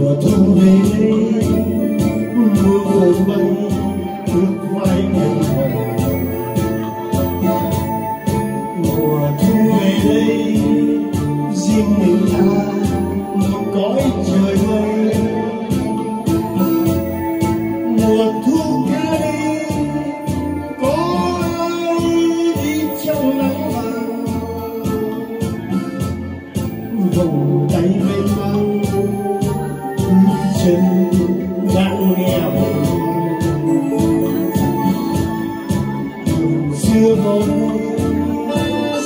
mùa thu về đây mùa bay bước ngoài chưa mong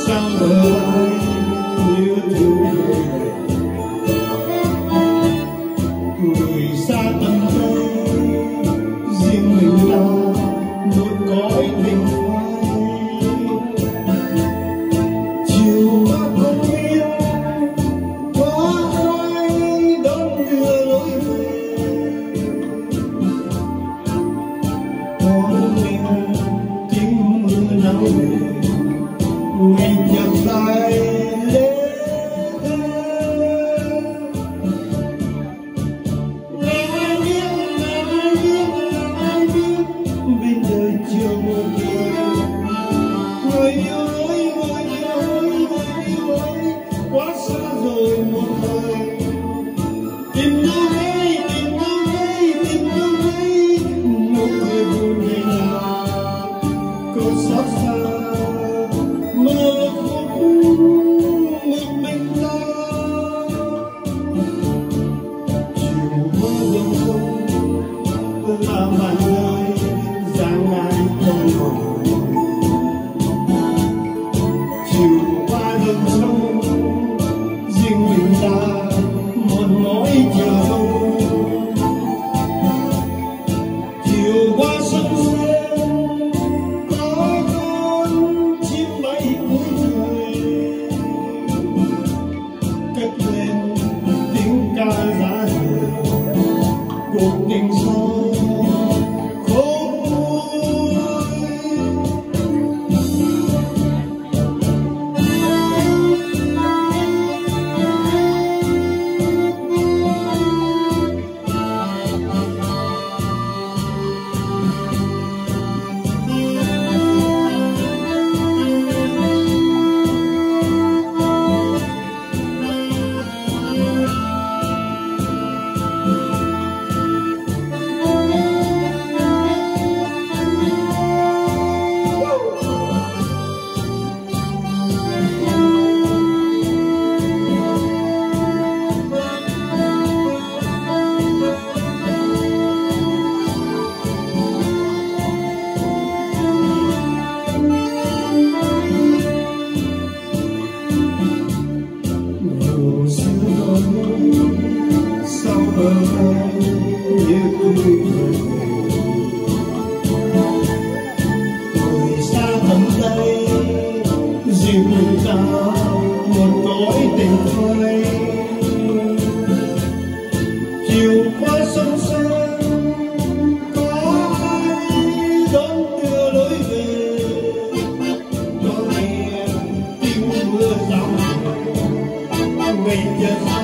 sang đời như thường, người xa tầm tay nhau nhìn nhận lại lê bên đời chưa một người người ơi người ơi người ơi quá xa rồi một thời na tay dìu ta một cõi tình phai chiều qua sông xa có ai đón đưa lối về cho em tim mưa rào ngày giờ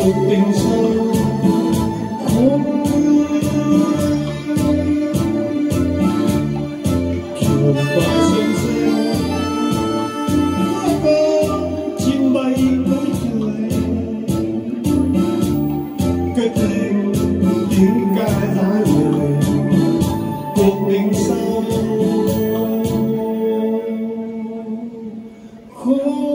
một tình sâu khôn trường và riêng rêu mơ chim bay cuối trời. Cất lên tiếng ca giá lời cuộc tình sâu khôn